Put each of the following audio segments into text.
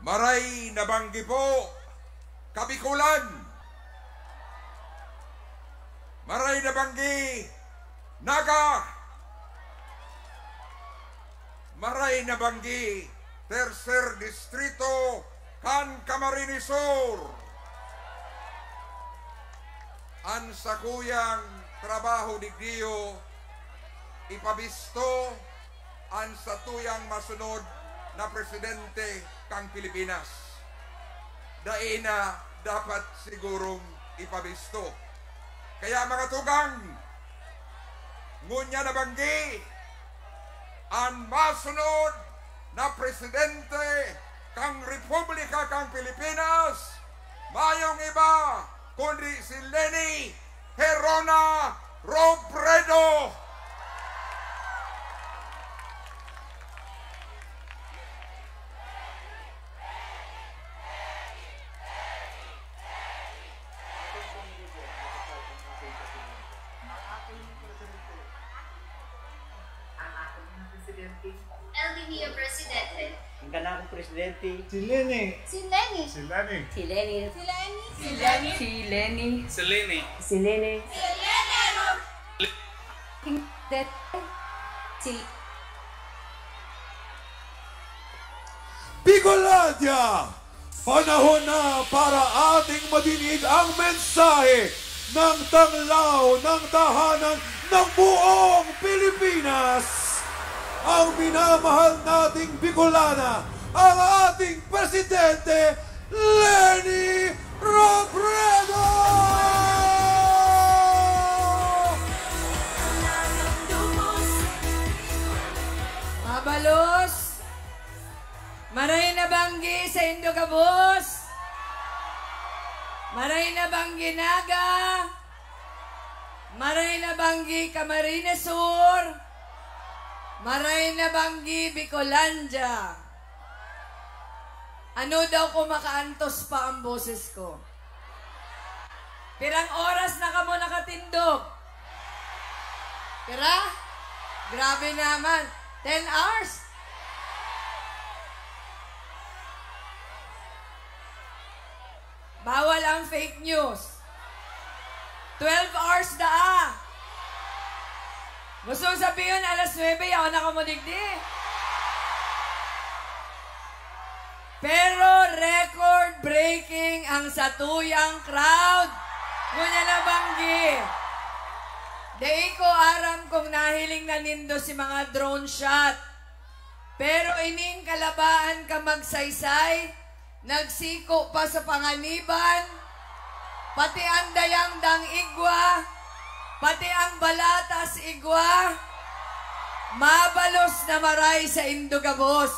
Maray nabanggi po, Kabikulan. Maray nabanggi, Naga. Maray nabanggi, Tercer Distrito, Kan Camarines Sur. Ang sakuyang trabaho digdiyo, ipabisto ang satuyang masunod na presidente kang Pilipinas. Daina dapat sigurong ipabisto. Kaya mga tugang, ngunya na banggi, ang masunod na presidente kang Republika kang Pilipinas, mayong iba kundi si Lenny Herona Robredo. LDMIA Presidente. Ang ganang presidente. Si Lenny. Si Lenny. Si Lenny. Si Lenny. Si Lenny. Si Lenny. Si Lenny. Selene. Si Lenny. That, si Bicolandia! Panahon na para ating madinig ang mensahe ng tanglaw ng tahanan ng buong Pilipinas. Ang minamahal nating Bicolana, ang ating Presidente, Lenny Robredo! Mabalos. Maray na banggi sa Indogabos. Maray na banggi Naga. Maray na banggi Camarines Sur. Maray na banggi Bicolandia. Ano daw kung makaantos pa ang boses ko? Pirang oras na kamo nakatindog. Pira? Grabe naman. 10 hours? Bawal ang fake news. 12 hours da ah. Gusto mong sabihin, alas 9, ako nakamudigdi. Pero record-breaking ang satuyang crowd. Ngunya na banggi. Dei ko aram kung nahiling na nindo si mga drone shot. Pero ining kalabaan ka magsaysay, nagsiko pa sa panganiban, pati ang dayang dang igwa, pati ang balatas igwa, mabalos na maray sa Indugabos.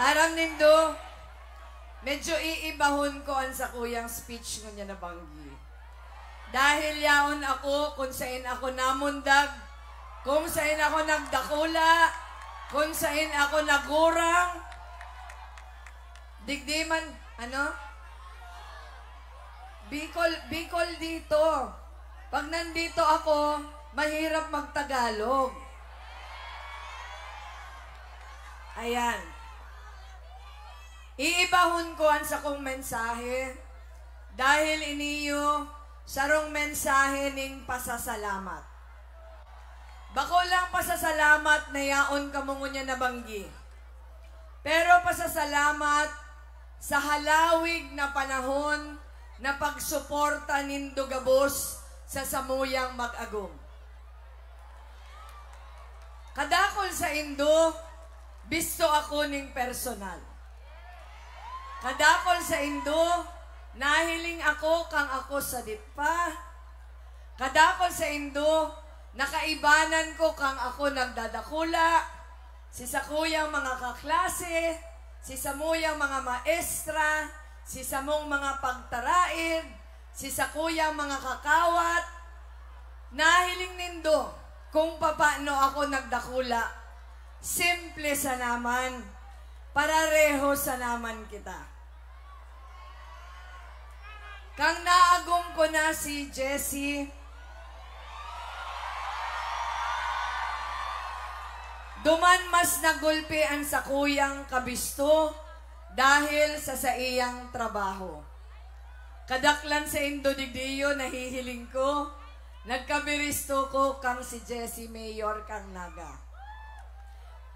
Aram nindo, medyo iibahon ko ang sa kuyang speech nga niya na banggi. Dahil yaon ako kung saan ako namundag, kung saan ako nagdakula, kung saan ako nagurang, digdiman, ano? Bicol, Bicol dito. Pag nandito ako, mahirap magtagalog. Ayan. Iibahon ko ang sa kong mensahe dahil iniyo sarong mensahe ning pasasalamat. Bako lang pasasalamat na yaon kamungo niya nabanggi. Pero pasasalamat sa halawig na panahon na pagsuporta nindo gabos sa samuyang mag-agong. Kadakol sa Indo, bisto ako ning personal. Kadakol sa Indo, nahiling ako kang ako sa ditpa. Kadakol sa Indo, nakaibanan ko kang ako nagdadakula. Si sakuyang mga kaklase, si samuyang mga maestra, si samong mga pagtaraid, si sakuyang mga kakawat. Nahiling nindo kung papaano ako nagdakula. Simple sa naman, parareho sa naman kita. Kang naagom ko na si Jessie. Duman mas nagulpian sa kuyang kabisto dahil sa sa iyang trabaho. Kadaklan sa Indodigdiyo nahihiling ko, nagkabiristo ko kang si Jessie Mayor kang naga.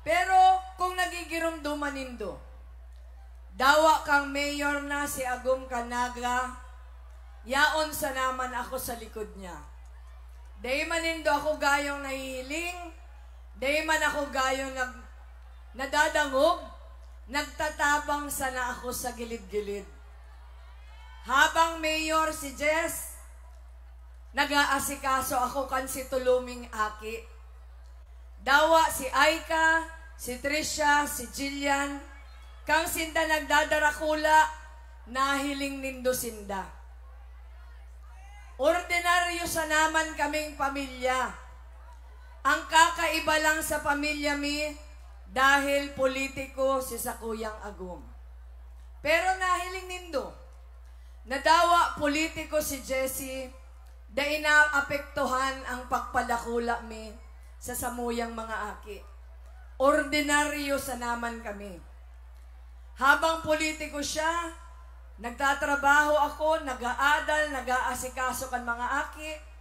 Pero kung nagigirom dumanindo, dawa kang mayor na si Agum Kanaga, yaon sa naman ako sa likod niya. Day manindo ako gayong nahihiling, day man ako gayong nag, nadadangog, nagtatabang sana ako sa gilid-gilid. Habang mayor si Jess, nag-aasikaso ako kan si Tuluming Aki. Dawa si Aika, si Trisha, si Jillian, kang sinda nagdadarakula, nahiling nindo sinda. Ordinaryo sa naman kaming pamilya. Ang kakaiba lang sa pamilya mi, dahil politiko si Sakuyang Agum. Pero nahiling nindo, nadawa politiko si Jessie, da inaapektuhan ang pagpalakula mi sa samuyang mga aki. Ordinaryo sa naman kami. Habang politiko siya, nagtatrabaho ako, nag-aadal, nag-aasikaso kan mga aki.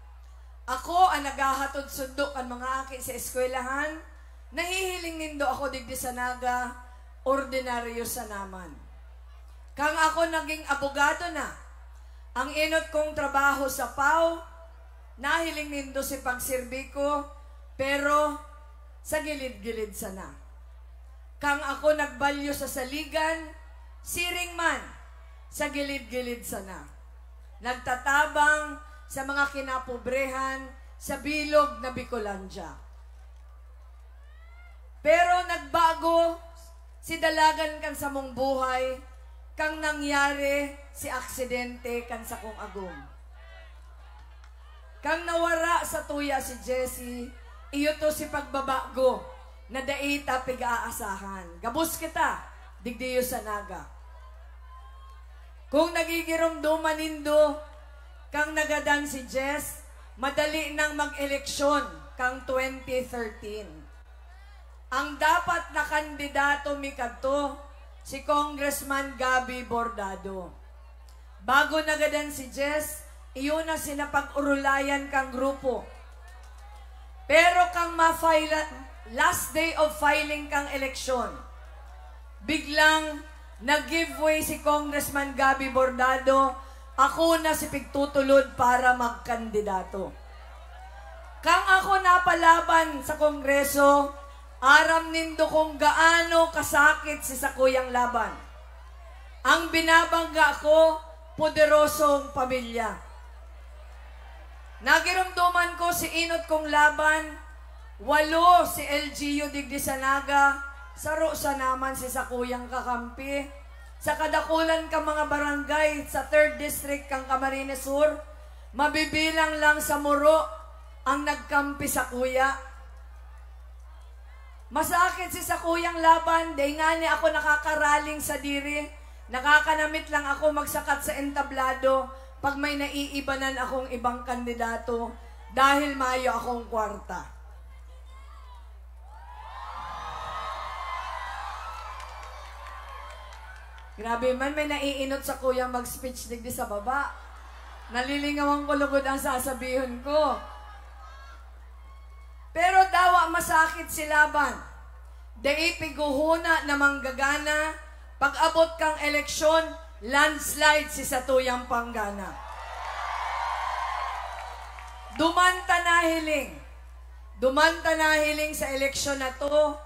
Ako ang naghahatod sundo kan mga aki sa eskwelahan. Nahihiling nindo ako digdi sa naga, ordinaryo sa naman. Kang ako naging abogado na, ang inot kong trabaho sa PAW, nahiling nindo si pagsirbi ko, pero sa gilid-gilid sana. Kang ako nagbalyo sa saligan, siring man, sa gilid-gilid sana. Nagtatabang sa mga kinapobrehan sa bilog na Bicolandia. Pero nagbago si dalagan kan sa mong buhay, kang nangyari si aksidente kan sa kong agum. Kang nawara sa tuya si Jessie, iyo to si pagbabago na daita pig-aasahan. Gabus kita, digdiyo sa naga. Kung nagigirumduman nindo, kang nagadan si Jess, madali nang mag-eleksyon kang 2013. Ang dapat na kandidato mi kadto si Congressman Gabi Bordado. Bago nagadan si Jess, iyo na sinapag-urulayan kang grupo. Pero kang ma-file, last day of filing kang eleksyon, biglang nag-giveaway si Congressman Gabi Bordado, ako na si pigtutulod para magkandidato. Kang ako napalaban sa Kongreso, aram nindo kung gaano kasakit si Sakuyang Laban. Ang binabangga ko, poderosong pamilya. Nagirumduman ko si Inot kong laban, walo si LGU Digdi Sanaga, saro sa naman si Sakuyang Kakampi, sa kadakulan ka mga barangay sa 3rd District kang Camarines Sur, mabibilang lang sa muro ang nagkampi sa kuya. Masakit si sa kuyang laban, day nga ni ako nakakaraling sa diri, nakakanamit lang ako magsakat sa entablado pag may naiibanan akong ibang kandidato dahil mayo akong kwarta. Grabe man, may naiinot sa kuya mag-speech digdi sa baba. Nalilingawan ko lugod ang sasabihin ko. Pero dawa masakit si Laban. Dai piguhuna na manggagana, pag abot kang eleksyon, landslide si Satuyang Panggana. Dumanta na hiling. Dumanta na hiling sa eleksyon na to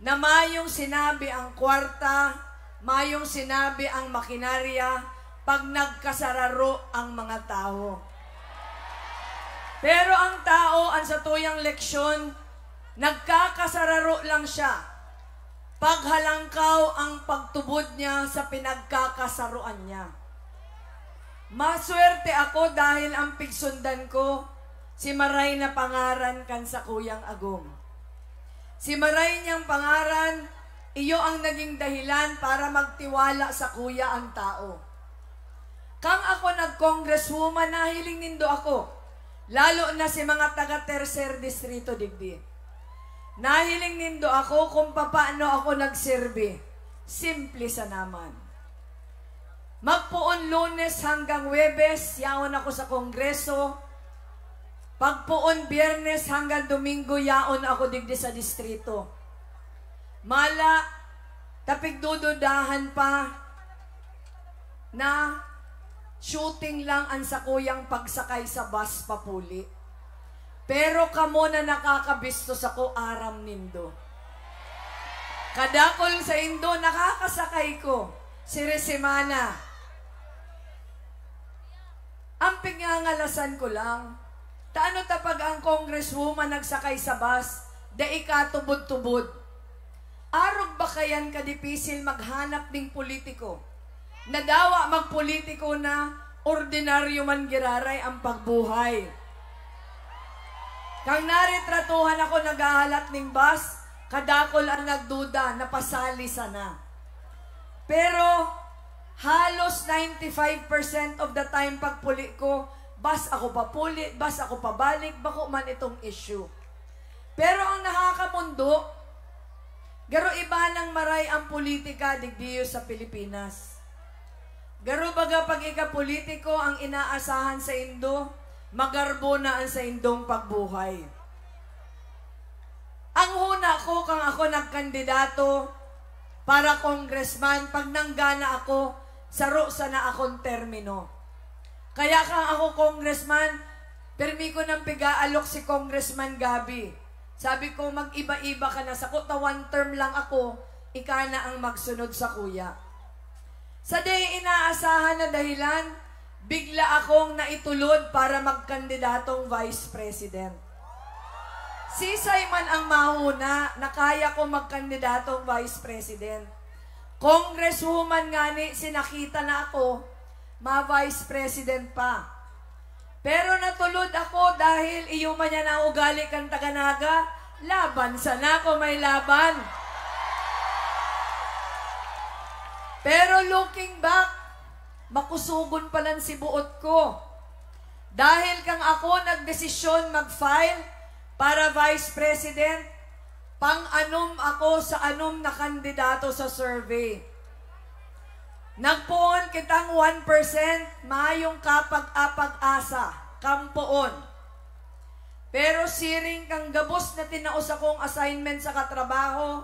na mayong sinabi ang kwarta, mayong sinabi ang makinarya pag nagkasararo ang mga tao. Pero ang tao, ang sa tuyang leksyon, nagkakasararo lang siya. Paghalangkaw ang pagtubod niya sa pinagkakasaruan niya. Maswerte ako dahil ang pigsundan ko, si Maray na pangaran kan sa kuyang agong. Si Maray niyang pangaran, iyo ang naging dahilan para magtiwala sa kuya ang tao. Kang ako nag Congresswoman, nahiling nindo ako. Lalo na si mga taga Tercer Distrito Digdi. Nahiling nindo ako kung paano ako nagserbe. Simple sa naman. Magpuon lunes hanggang webes, yaon ako sa kongreso. Pagpuon biyernes hanggang domingo, yaon ako digdi sa distrito. Mala, tapigdududahan pa na shooting lang ang sakuyang pagsakay sa bus papuli. Pero kamo na nakakabisto sa ko aram nindo. Kadakol sa Indo, nakakasakay ko. Si Resemana. Ang pingangalasan ko lang, taano tapag ang congresswoman nagsakay sa bus, da ikatubod-tubod. Arog ba kayan kadipisil maghanap ding politiko? Nadawa magpolitiko na ordinaryo man giraray ang pagbuhay. Kang naritratuhan ako naghahalat ning bus, kadakol ang nagduda, napasali sana. Pero, halos 95% of the time pagpuli ko, bas ako papuli, bas ako pabalik, bako man itong issue. Pero ang nakakamundo, garo iba ng maray ang politika digdiyo sa Pilipinas. Garo baga pag ika-politiko ang inaasahan sa Indo, magarbo na ang sa Indong pagbuhay. Ang huna ko kang ako nagkandidato para congressman pag nanggana ako saro sa na akong termino. Kaya kang ako congressman, permi ko nang pigaalok si Congressman Gabi. Sabi ko, mag-iba-iba ka na. Sa kuta one term lang ako, ika na ang magsunod sa kuya. Sa day inaasahan na dahilan, bigla akong naitulod para magkandidatong vice president. Si Simon ang mahuna na kaya ko magkandidatong vice president. Congresswoman nga ni, sinakita na ako, ma-vice president pa. Pero natulod ako dahil iyo man yan ang ugali kang taganaga, laban sana ko may laban. Pero looking back, makusugon pa lang si buot ko. Dahil kang ako nagdesisyon mag-file para Vice President, pang-anom ako sa anom na kandidato sa survey. Nagpoon kitang 1%, mayong kapag-apag-asa, kampoon. Pero siring kang gabos na tinaos akong assignment sa katrabaho,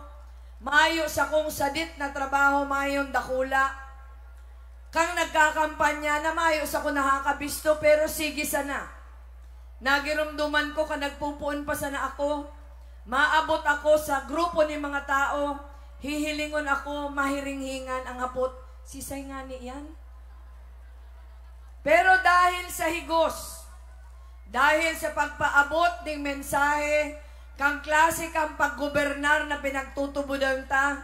mayo sa kong sadit na trabaho mayong dakula. Kang nagkakampanya na mayo sa ko nakakabisto pero sige sana. Nagirumduman ko ka nagpupuon pa sana ako. Maabot ako sa grupo ni mga tao. Hihilingon ako, mahiringhingan ang hapot. Sisay nga ni yan. Pero dahil sa higos, dahil sa pagpaabot ng mensahe, kang klase kang paggobernar na pinagtutubudan ta,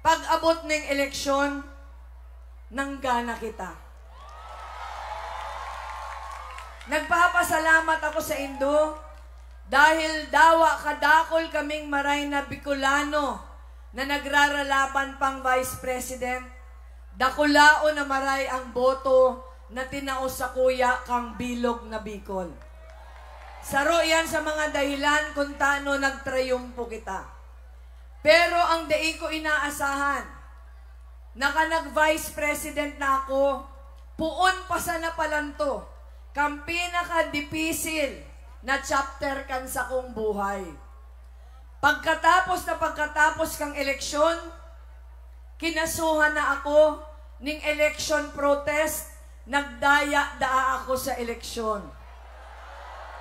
pag-abot ng eleksyon, nanggana kita. Nagpapasalamat ako sa Indo dahil dawa kadakol kaming maray na Bicolano na nagraralaban pang Vice President. Dakulao na maray ang boto na tinaos sa kuya kang bilog na Bicol. Saro yan sa mga dahilan kung taano nagtrayumpo kita. Pero ang dai ko inaasahan, naka nag-vice president na ako, puon pa sana palanto, kang pinaka-dipisil na chapter kan sa kong buhay. Pagkatapos na pagkatapos kang eleksyon, kinasuhan na ako ning election protest, nagdaya daa ako sa eleksyon.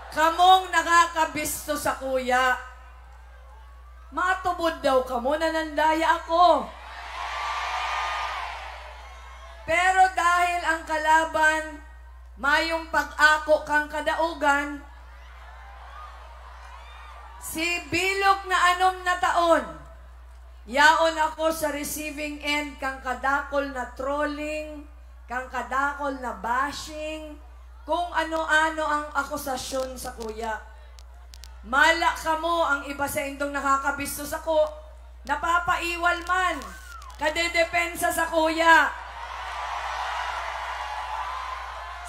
Kamong nakakabisto sa kuya. Matubod daw kamo na nandaya ako. Pero dahil ang kalaban, mayong pag-ako kang kadaugan, si Bilog na anom na taon, yaon ako sa receiving end kang kadakol na trolling, kang kadakol na bashing, kung ano-ano ang akusasyon sa kuya. Mala ka mo ang iba sa indong nakakabisto sa ko, napapaiwal man, kadedepensa sa kuya.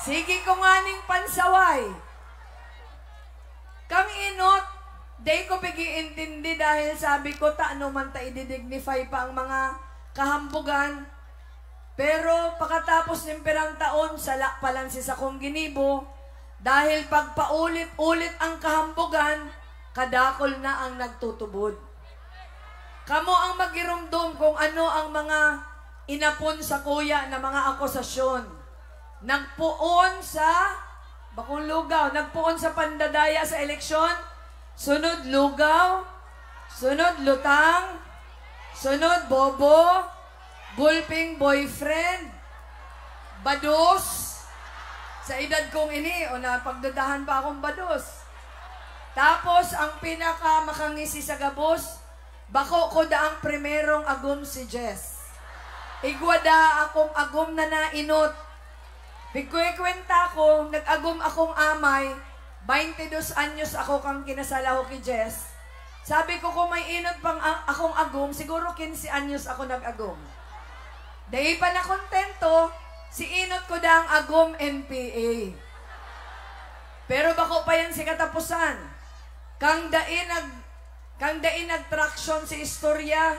Sige ko nga ning pansaway. Kang inot, day ko pigiintindi dahil sabi ko, ta ano man ta i-dignify pa ang mga kahambugan. Pero pagkatapos ng pirang taon, sala pa lang si Sakong Ginibo, dahil pagpaulit-ulit ang kahambugan, kadakol na ang nagtutubod. Kamo ang magirumdum kung ano ang mga inapon sa kuya na mga akusasyon. Nagpuon sa bakong lugaw, nagpuon sa pandadaya sa eleksyon, sunod lugaw, sunod lutang, sunod bobo, gulping boyfriend, bados, sa edad kong ini, o na pagdadahan pa akong bados. Tapos, ang pinaka makangisi sa gabos, bako ko da ang primerong agum si Jess. Igwada akong agum na nainot. Bigkwekwenta ko, nag-agum akong amay, 22 anyos ako kang kinasalaho ki Jess. Sabi ko kung may inot pang akong agum, siguro 15 anyos ako nag-agum. Dahil pa na kontento, si inot ko da ang agum NPA. Pero bako pa yan si katapusan. Kang dain nag kang dain nagtraction si istorya,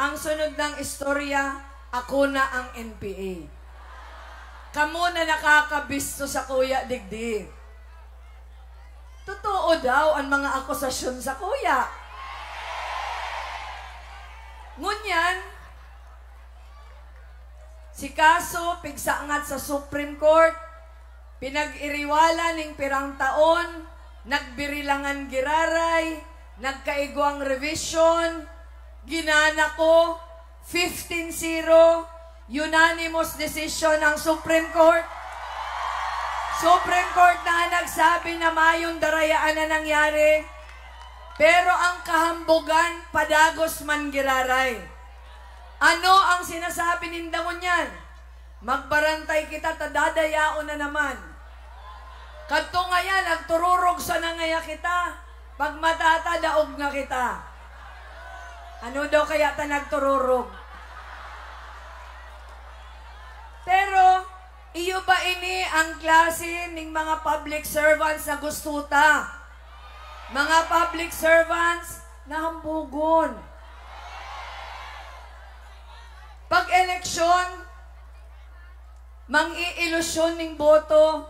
ang sunod ng istorya, ako na ang NPA. Kamo na nakakabisto sa kuya digdi. Totoo daw ang mga akusasyon sa kuya. Ngunyan, si kaso pigsaangat sa Supreme Court, pinag-iriwala ning pirang taon, nagbirilangan giraray, nagkaigwang revision, ginana ko, 15-0, unanimous decision ng Supreme Court. Supreme Court na nagsabi na mayong darayaan na nangyari, pero ang kahambugan, padagos man giraray. Ano ang sinasabi nindangon yan? Magbarantay kita, tadadayao na naman. Kadto nga yan, nagtururog sa nangaya kita. Pag matata, daog na kita. Ano daw kaya ta nagtururog? Pero, iyo ba ini ang klase ng mga public servants na gusto ta? Mga public servants na hambugon. Pag eleksyon, mang-iilusyon ng boto,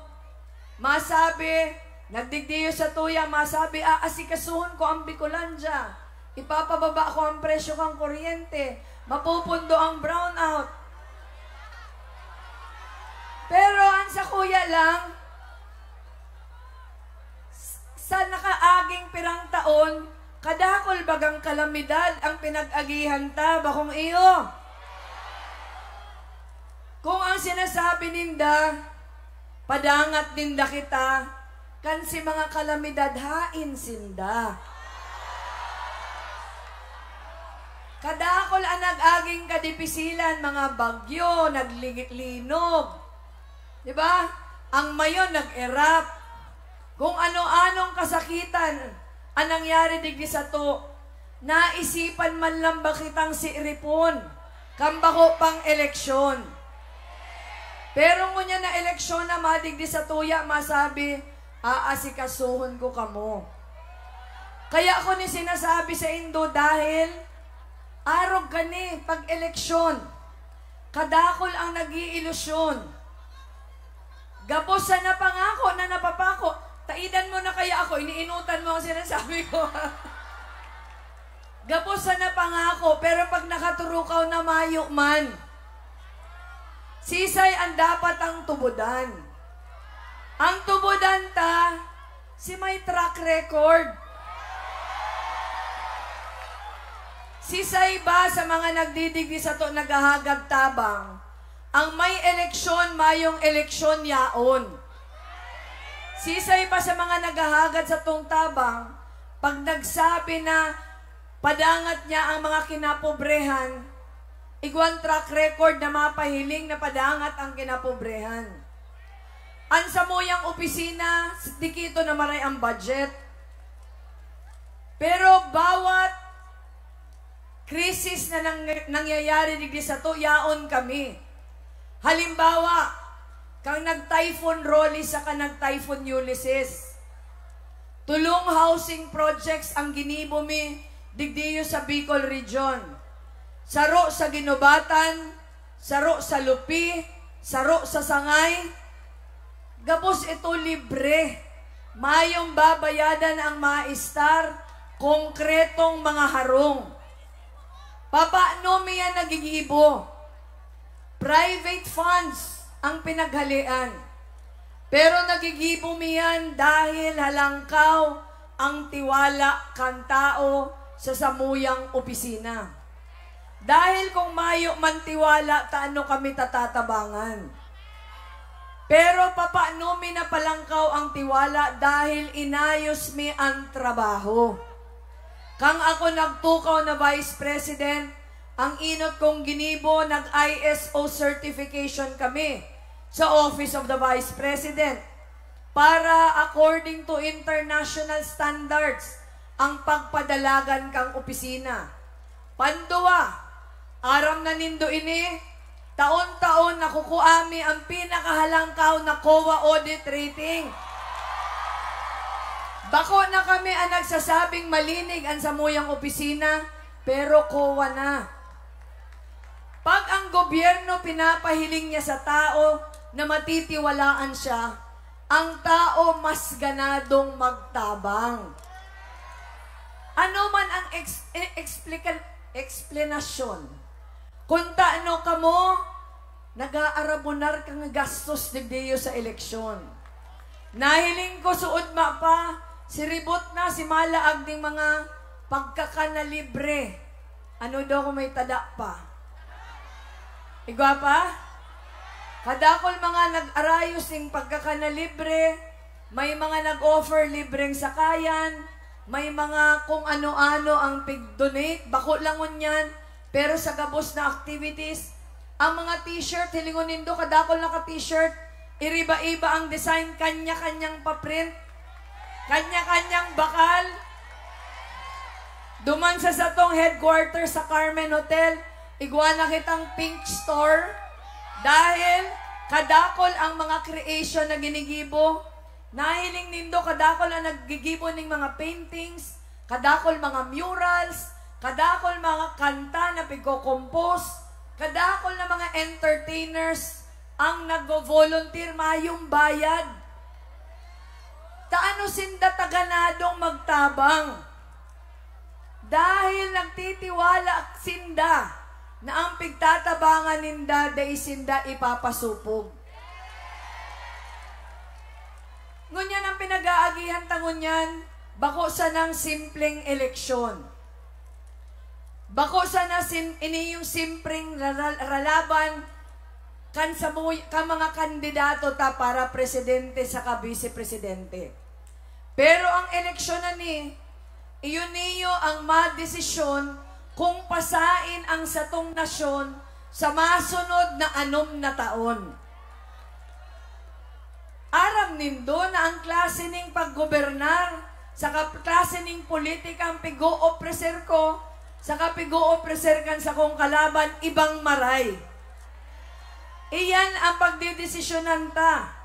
masabi, nagdigdiyo sa tuya, masabi, aasikasuhon ko ang Bicolandia. Ipapababa ko ang presyo ng kuryente. Mapupundo ang brownout. Pero ang sa kuya lang, sa nakaaging pirang taon, kadakol bagang kalamidad ang pinag-agihan ta, bakong iyo. Kung ang sinasabi ninda, padangat ninda kita, kan si mga kalamidad hain sinda. Kadakol ang nag-aging kadipisilan, mga bagyo, naglinog. Di ba? Ang mayon nag-erap. Kung ano-anong kasakitan ang nangyari digdi sa to, naisipan man lang ba kitang si Ripon, kambako pang eleksyon. Pero ngunya na eleksyon na madigdi sa tuya, masabi, aasikasuhon ko kamo. Kaya ako ni sinasabi sa Indo dahil arog gani pag eleksyon. Kadakol ang nag-iilusyon. Gapos sa napangako na napapako. Taidan mo na kaya ako, iniinutan mo ang sinasabi ko. Gapos sa napangako, pero pag nakaturukaw na mayo man, sisay ang dapat ang tubudan. Ang tubudan ta, si may track record. Sisay ba sa mga nagdidigdi sa to naghahagag tabang? Ang may eleksyon, mayong eleksyon yaon. Sisay pa sa mga naghahagad sa tong tabang, pag nagsabi na padangat niya ang mga kinapobrehan, igwan track record na mapahiling na padangat ang kinapobrehan. Ansa mo yung opisina, dikito na maray ang budget. Pero bawat krisis na nang, nangyayari digdi sa to, yaon kami. Halimbawa, kang nag-typhoon Rolly sa ka nag-typhoon Ulysses. Tulong housing projects ang ginibo mi digdiyo sa Bicol Region. Saro sa Ginubatan, saro sa Lupi, saro sa Sangay. Gabos ito libre. Mayong babayadan ang maistar, konkretong mga harong. Papaano mi yan nagigibo? Private funds ang pinaghalian. Pero nagigibo mi yan dahil halangkaw ang tiwala kan tao sa samuyang opisina. Dahil kung mayo man tiwala, taano kami tatatabangan. Pero papaano mi napalangkaw ang tiwala dahil inayos mi ang trabaho. Kang ako nagtukaw na Vice President, ang inot kong ginibo, nag-ISO certification kami sa Office of the Vice President para according to international standards ang pagpadalagan kang opisina. Panduwa, aram na nindo ini, taon-taon nakukuami ang pinakahalangkaw na COA audit rating. Bako na kami ang nagsasabing malinig ang samuyang opisina, pero COA na. Pag ang gobyerno pinapahiling niya sa tao na matitiwalaan siya, ang tao mas ganadong magtabang. Ano man ang e- explica- explanation? Kung taano ka mo, nag-aarabonar ka nga gastos digdiyo sa eleksyon. Nahiling ko suod ma pa, si Ribot na, si Malaag ding mga pagkakanalibre. Ano daw kung may tada pa? Igwa pa? Kadakol mga nag-arayos ng pagkakanalibre, may mga nag-offer libreng sakayan, may mga kung ano-ano ang pig-donate, bako langon yan, pero sa gabos na activities, ang mga t-shirt, hilingon nindo, kadakol na ka-t-shirt, iriba-iba ang design, kanya-kanyang paprint, kanya-kanyang bakal. Duman sa satong headquarters sa Carmen Hotel, igwa na kitang pink store, dahil kadakol ang mga creation na ginigibo, nahiling nindo kadakol ang naggigibo ng mga paintings, kadakol mga murals, kadakol mga kanta na pigko-compose, kadakol na mga entertainers. Ang nag-volunteer mayong bayad. Taano sinda taganadong magtabang? Dahil nagtitiwala sinda na ang pigtatabangan ninda day sinda ipapasupog. Ngunyan ang pinag-aagihan tangunyan, bako sa ng simpleng eleksyon. Bako sa na sim, ini yung simpleng ral- ralaban kan sa ka mga kandidato ta para presidente sa ka vice presidente. Pero ang eleksyon na ni, iyon niyo ang madesisyon kung pasain ang satong nasyon sa masunod na anom na taon. Aram nindo na ang klase ning paggobernar, sa klase ning politika ang pigo-opreser ko, sa kapigo-opreser kan sa kong kalaban, ibang maray. Iyan ang pagdidesisyonan ta.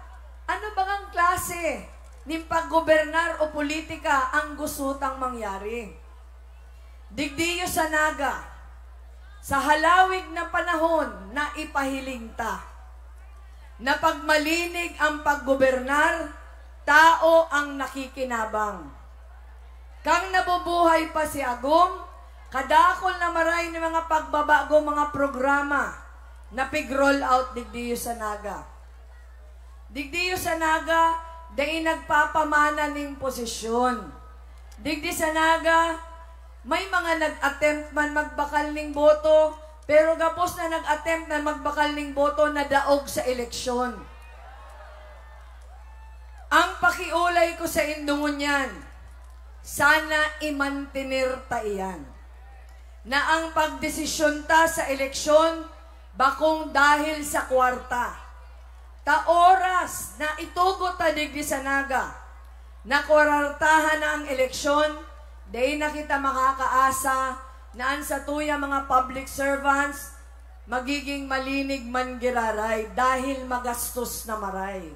Ano bang ang klase ng paggobernar o politika ang gustutang mangyari? Digdiyo sa naga, sa halawig na panahon na ipahiling ta, na pagmalinig ang paggobernar, tao ang nakikinabang. Kang nabubuhay pa si Agong, kadakol na maray ng mga pagbabago mga programa na pig-roll out digdiyo sa naga. Digdiyo sa naga, dahil nagpapamana ng posisyon. Digdi sa naga, may mga nag-attempt man magbakal ng boto, pero gapos na nag-attempt na magbakal ng boto na daog sa eleksyon. Ang pakiulay ko sa indungon yan, sana imantinir ta iyan. Na ang pagdesisyon ta sa eleksyon, bakong dahil sa kwarta. Ta oras na itugot ta digdi sa naga, na kwartahan na ang eleksyon, day na kita makakaasa na sa tuya mga public servants, magiging malinig man giraray dahil magastos na maray.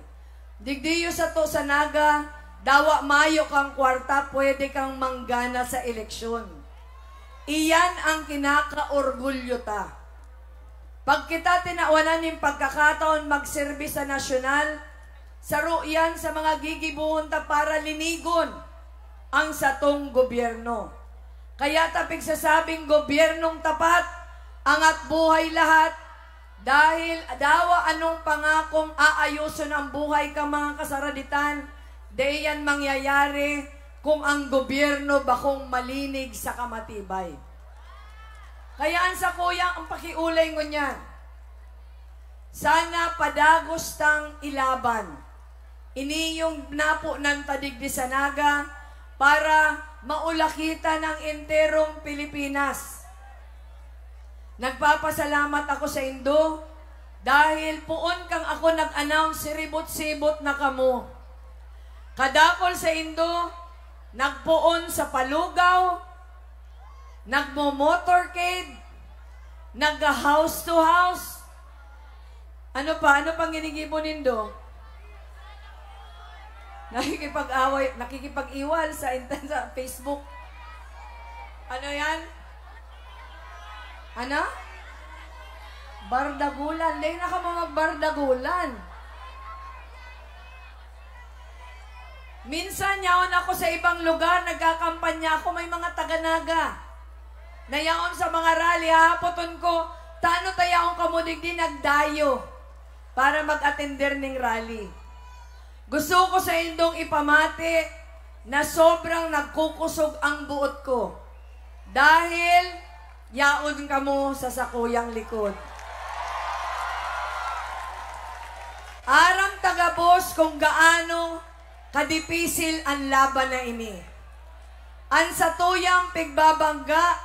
Digdiyo sa to sa naga, dawa mayo kang kwarta, pwede kang manggana sa eleksyon. Iyan ang kinakaorgulyo ta. Pag kita tinawanan ng pagkakataon magserbi sa nasyonal, saro yan sa mga gigibuhon ta para linigon ang satong gobyerno. Kaya tapig sasabing gobyernong tapat, angat buhay lahat, dahil dawa anong pangakong aayuson ang buhay ka mga kasaraditan, di yan mangyayari kung ang gobyerno bakong malinig sa kamatibay. Kaya ang sa kuya, ang pakiulay ko niyan, sana padagos tang ilaban. Ini yung napo ng tadigdi sa naga para maulakita ng enterong Pilipinas. Nagpapasalamat ako sa Indo dahil puon kang ako nag-announce siribot-sibot na kamo. Kadakol sa Indo, nagpuon sa Palugaw, nagmo-motorcade, nag-house to house. Ano pa? Ano pang ginigibo nindo? Nakikipag-away, nakikipag-iwal sa, sa Facebook. Ano yan? Ano? Bardagulan. Hindi na ka magbardagulan. Minsan, yaon ako sa ibang lugar, nagkakampanya ako, may mga taga-naga. Nayaon sa mga rally, hapoton ko, tano tayaon kamudig din nagdayo para mag-attender ng rally. Gusto ko sa indong ipamati na sobrang nagkukusog ang buot ko. Dahil yaon ka mo sa sakuyang likod. Aram tagabos kung gaano kadipisil ang laban na ini. Ang satuyang pigbabangga,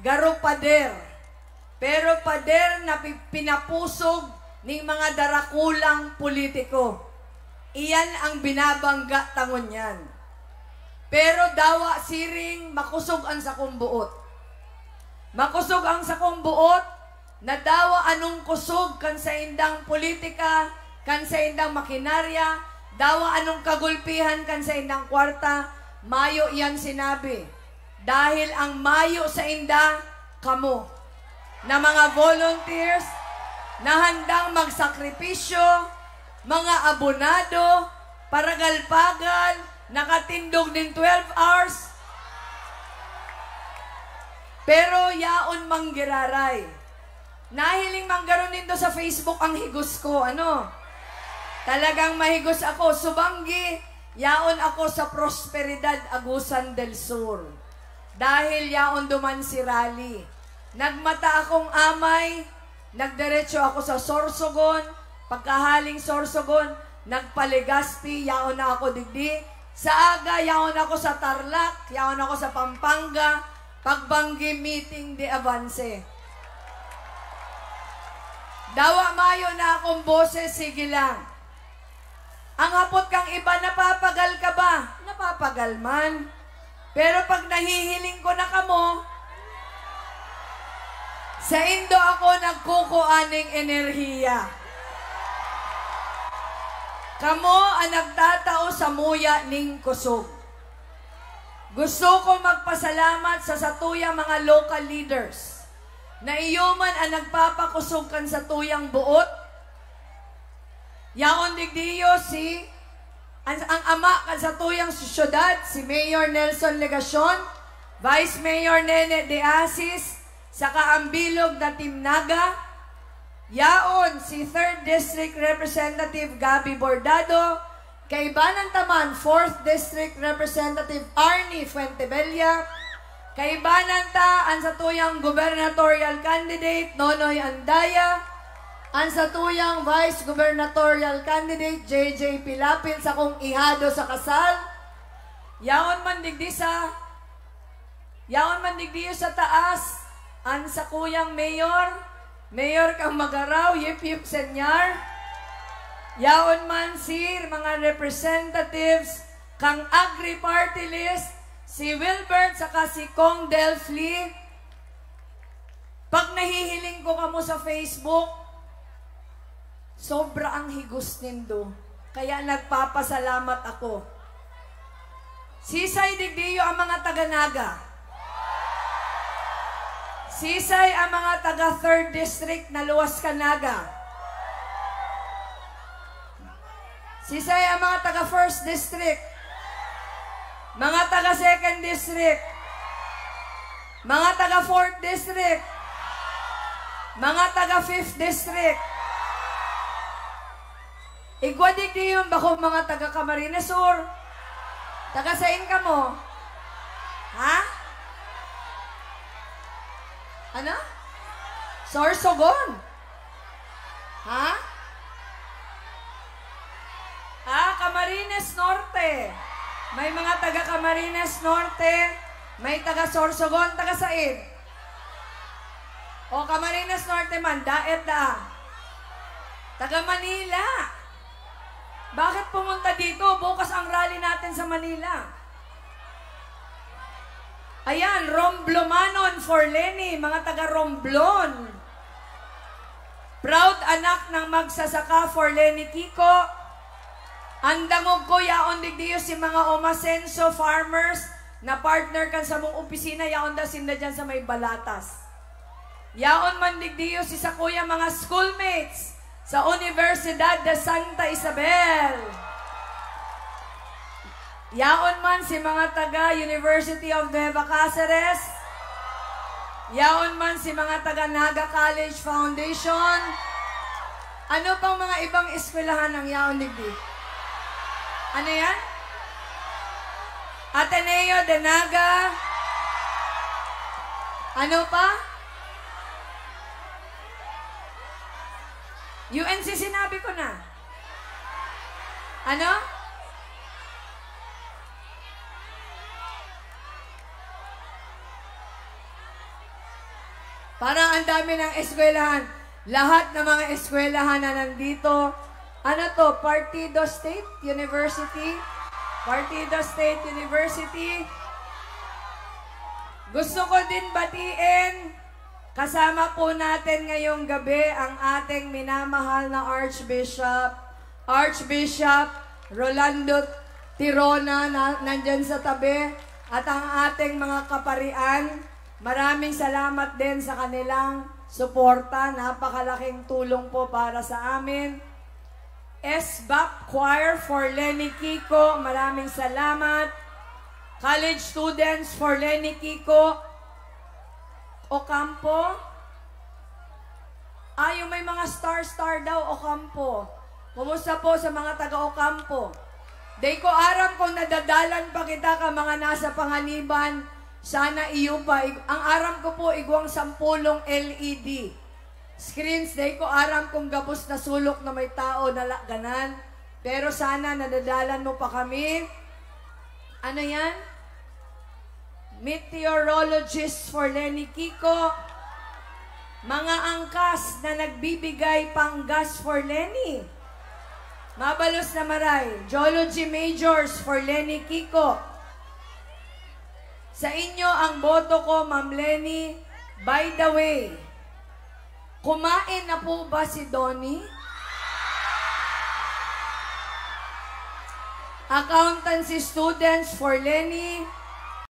garo pader. Pero pader na pi- pinapusog ng mga darakulang politiko. Iyan ang binabangga tangon yan. Pero dawa siring makusog ang sakong buot. Makusog ang sakong buot, na dawa anong kusog kan sa indang politika, kan sa indang makinarya, dawa anong kagulpihan kan sa indang kwarta, mayo iyan sinabi. Dahil ang mayo sa inda, kamo, na mga volunteers, na handang magsakripisyo, mga abonado, paragalpagal, nakatindog din 12 hours. Pero yaon manggiraray. Nahiling manggaron nindo sa Facebook ang higos ko. Ano? Talagang mahigos ako. Subanggi, yaon ako sa Prosperidad Agusan del Sur. Dahil yaon duman si Rally. Nagmata akong amay, nagdiretso ako sa Sorsogon, pagkahaling Sorsogon, nagpalegazpi, yaon na ako digdi. Sa aga, yaon ako sa Tarlac, yaon ako sa Pampanga, pagbanggi meeting de avance. Dawa mayo na akong boses, sige lang. Ang hapot kang iba, napapagal ka ba? Napapagal man. Pero pag nahihiling ko na kamo, sa Indo ako nagkukuaning enerhiya. Kamo ang nagtatao sa muya ning kusog. Gusto ko magpasalamat sa satuyang mga local leaders na iyuman ang nagpapakusog kan sa tuyang buot. Yaon digdiyo si ang, ang ama kan sa tuyang syudad, si Mayor Nelson Legacion, Vice Mayor Nene De Asis, sa kaambilog na Timnaga, Yaon, si 3rd District Representative Gabi Bordado, Kaibanan Taman, 4th District Representative Arnie Fuentebella, Kaibanan ta ang satuyang gubernatorial candidate Nonoy Andaya, ang satuyang vice gubernatorial candidate JJ Pilapil sa kong ihado sa kasal, Yaon man digdi sa Yaon man digdi sa taas, ang sakuyang mayor, Mayor kang magaraw, yip yip senyar. Yaon man sir, mga representatives, kang Agri Party List, si Wilbert saka si Kong Delfli. Pag nahihiling ko kamo sa Facebook, sobra ang higos nindo. Kaya nagpapasalamat ako. Sisay Digdiyo ang mga taga-Naga. Sisay ang mga taga 3rd District na Luwas Canaga. Sisay ang mga taga 1st District. Mga taga 2nd District. Mga taga 4th District. Mga taga 5th District. Igwadig di yung bako mga taga Camarines Sur. Taga sain ka mo? Ha? Ano? Sorsogon. Ha? Ah, Camarines Norte. May mga taga Camarines Norte, may taga Sorsogon, taga Said. O Camarines Norte man, daet da. Taga Manila. Bakit pumunta dito? Bukas ang rally natin sa Manila. Ayan, Romblomanon for Lenny, mga taga Romblon. Proud anak ng magsasaka for Lenny Kiko. Andangog ko yaon digdiyo si mga Omasenso farmers na partner kan sa mong opisina yaon da sinda dyan sa may balatas. Yaon man digdiyo si sa kuya mga schoolmates sa Universidad de Santa Isabel. Yaon man si mga taga University of Nueva Cáceres. Yaon man si mga taga Naga College Foundation. Ano pang mga ibang eskwelahan ng yaon digdi? Ano yan? Ateneo de Naga. Ano pa? UNC sinabi ko na. Ano? Parang ang dami ng eskwelahan. Lahat ng mga eskwelahan na nandito, ano to, Partido State University? Partido State University. Gusto ko din batiin, kasama po natin ngayong gabi ang ating minamahal na Archbishop, Archbishop Rolando Tirona na nandyan sa tabi, at ang ating mga kaparian. Maraming salamat din sa kanilang suporta. Napakalaking tulong po para sa amin. SBAP Choir for Lenny Kiko, maraming salamat. College students for Lenny Kiko, Ocampo. Ah, yung may mga star-star daw, Ocampo. Kumusta po sa mga taga Ocampo? Day ko aram kung nadadalan pa kita ka mga nasa panganiban, sana iyo pa. Ang aram ko po, igwang sampulong LED. Screens, day ko aram kung gabos na sulok na may tao na ganan. Pero sana nadadalan mo pa kami. Ano yan? Meteorologist for Lenny Kiko. Mga angkas na nagbibigay pang gas for Lenny. Mabalos na maray. Geology majors for Lenny Kiko. Sa inyo ang boto ko, Ma'am Lenny. By the way, kumain na po ba si Donnie? Accountancy students for Lenny.